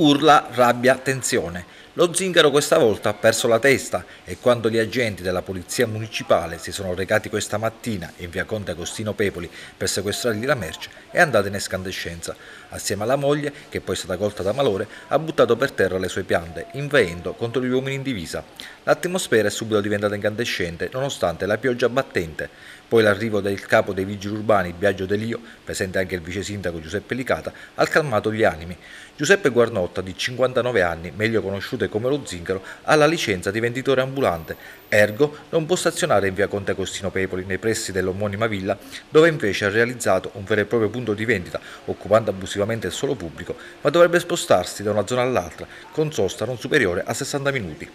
Urla, rabbia, tensione. Lo zingaro questa volta ha perso la testa e quando gli agenti della polizia municipale si sono recati questa mattina in via Conte Agostino Pepoli per sequestrargli la merce è andata in escandescenza. Assieme alla moglie, che poi è stata colta da malore, ha buttato per terra le sue piante, inveendo contro gli uomini in divisa. L'atmosfera è subito diventata incandescente nonostante la pioggia battente. Poi l'arrivo del capo dei vigili urbani Biagio Delio, presente anche il vice sindaco Giuseppe Licata, ha calmato gli animi. Giuseppe Guarnotta, di 59 anni, meglio conosciuto come lo Zingaro, ha la licenza di venditore ambulante, ergo non può stazionare in via Conte Agostino Pepoli, nei pressi dell'omonima villa, dove invece ha realizzato un vero e proprio punto di vendita, occupando abusivamente il suolo pubblico, ma dovrebbe spostarsi da una zona all'altra, con sosta non superiore a 60 minuti.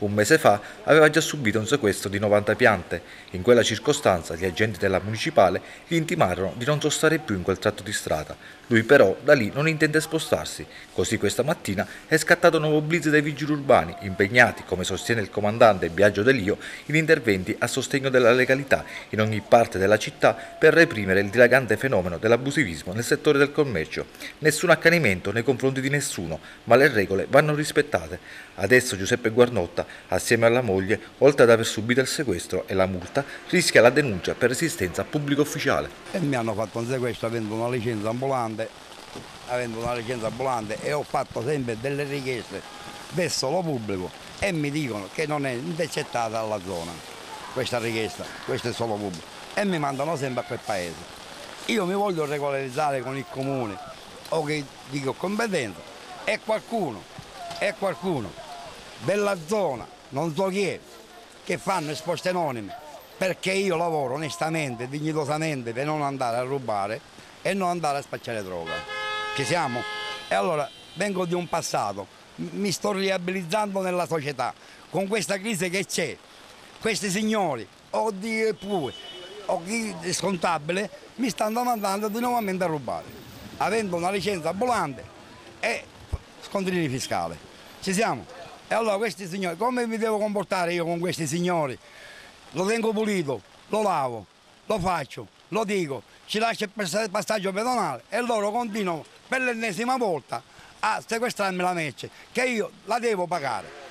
Un mese fa aveva già subito un sequestro di 90 piante. In quella circostanza gli agenti della municipale gli intimarono di non sostare più in quel tratto di strada. Lui però da lì non intende spostarsi. Così questa mattina è scattato un nuovo blitz dei vigili urbani, impegnati, come sostiene il comandante Biagio Delio, in interventi a sostegno della legalità in ogni parte della città per reprimere il dilagante fenomeno dell'abusivismo nel settore del commercio. Nessun accanimento nei confronti di nessuno, ma le regole vanno rispettate. Adesso Giuseppe Guarnotta assieme alla moglie, oltre ad aver subito il sequestro e la multa, rischia la denuncia per resistenza pubblico ufficiale. E mi hanno fatto un sequestro avendo una licenza ambulante, avendo una licenza ambulante e ho fatto sempre delle richieste verso lo pubblico e mi dicono che non è intercettata alla zona questa richiesta, questo è solo pubblico e mi mandano sempre a quel paese. Io mi voglio regolarizzare con il comune o che dico competenza e qualcuno, e qualcuno della zona, non so chi è, che fanno esposte anonime, perché io lavoro onestamente, dignitosamente per non andare a rubare e non andare a spacciare droga. Ci siamo? E allora vengo di un passato, mi sto riabilizzando nella società, con questa crisi che c'è, questi signori, o di pure, o chi è scontabile, mi stanno mandando di nuovamente a rubare, avendo una licenza ambulante e scontrini fiscali. Ci siamo? E allora questi signori, come mi devo comportare io con questi signori? Lo tengo pulito, lo lavo, lo faccio, lo dico, ci lascio il passaggio pedonale e loro continuano per l'ennesima volta a sequestrarmi la merce che io la devo pagare.